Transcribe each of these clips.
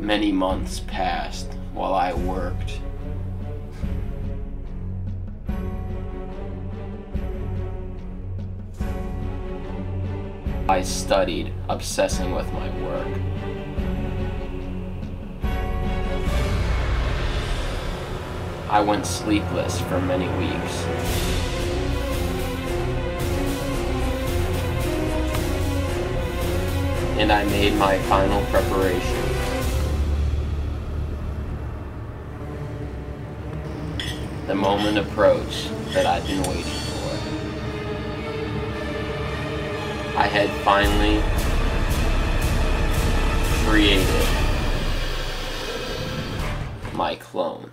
Many months passed while I worked. I studied, obsessing with my work. I went sleepless for many weeks. And I made my final preparation. The moment approached that I'd been waiting for. I had finally created my clone.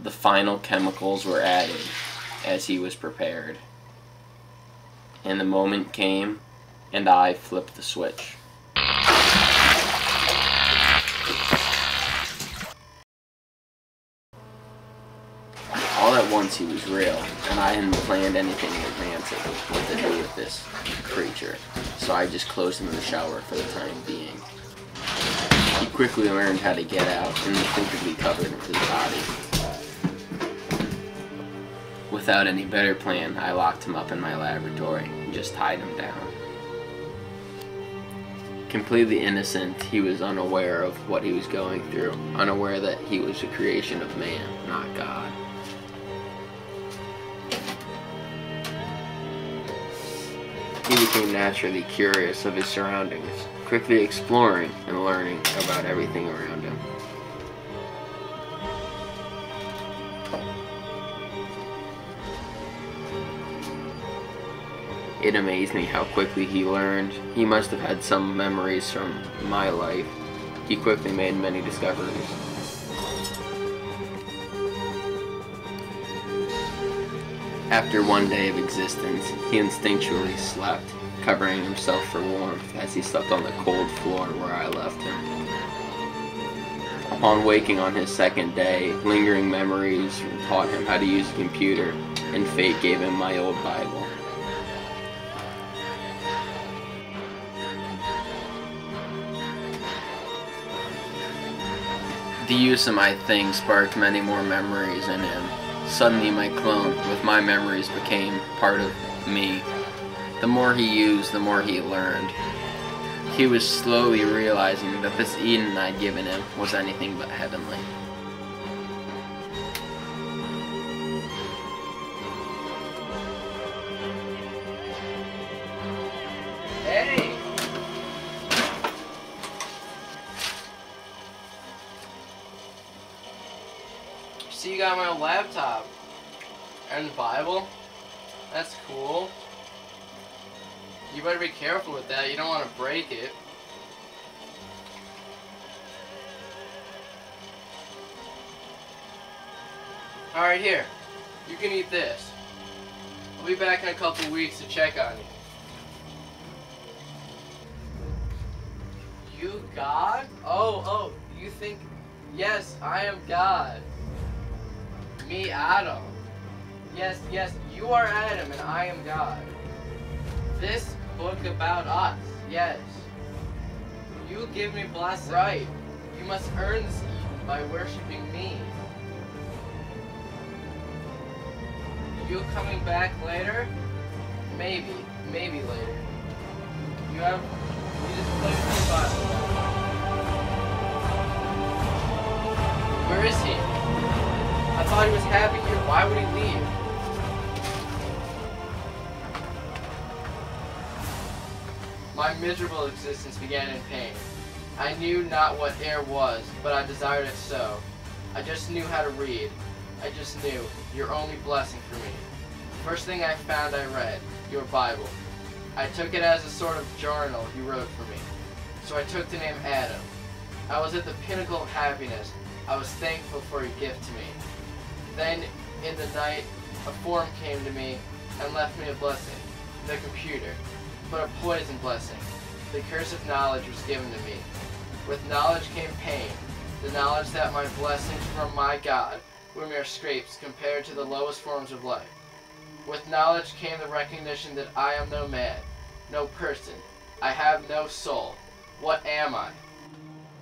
The final chemicals were added as he was prepared. And the moment came, and I flipped the switch. He was real, and I hadn't planned anything in advance of what to do with this creature, so I just closed him in the shower for the time being. He quickly learned how to get out and instinctively covered his body. Without any better plan, I locked him up in my laboratory and just tied him down. Completely innocent, he was unaware of what he was going through, unaware that he was a creation of man, not God. He became naturally curious of his surroundings, quickly exploring and learning about everything around him. It amazed me how quickly he learned. He must have had some memories from my life. He quickly made many discoveries. After one day of existence, he instinctually slept, covering himself for warmth as he slept on the cold floor where I left him. Upon waking on his second day, lingering memories taught him how to use a computer, and fate gave him my old Bible. The use of my thing sparked many more memories in him. Suddenly my clone, with my memories, became part of me. The more he used, the more he learned. He was slowly realizing that this Eden I'd given him was anything but heavenly. See, you got my laptop. And Bible. That's cool. You better be careful with that. You don't want to break it. Alright, here. You can eat this. I'll be back in a couple weeks to check on you. You God? Oh, oh, you think... Yes, I am God. Me, Adam. Yes, yes, you are Adam and I am God. This book about us, yes. You give me blessing. Right. You must earn this by worshiping me. You coming back later? Maybe, maybe later. You have, you just play with the Bible. Where is he? Thought he was happy here. Why would he leave? My miserable existence began in pain. I knew not what air was, but I desired it so. I just knew how to read. I just knew, your only blessing for me. The First thing I found I read, your Bible. I took it as a sort of journal you wrote for me. So I took the name Adam. I was at the pinnacle of happiness. I was thankful for your gift to me. Then, in the night, a form came to me and left me a blessing, the computer, but a poison blessing. The curse of knowledge was given to me. With knowledge came pain, the knowledge that my blessings from my God were mere scrapes compared to the lowest forms of life. With knowledge came the recognition that I am no man, no person. I have no soul. What am I?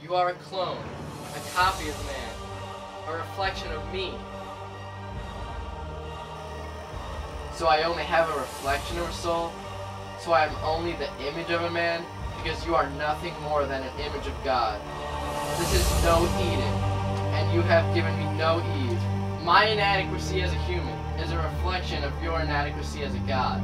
You are a clone, a copy of man, a reflection of me. So I only have a reflection of a soul? So I am only the image of a man? Because you are nothing more than an image of God. This is no Eden, and you have given me no Eve. My inadequacy as a human is a reflection of your inadequacy as a God.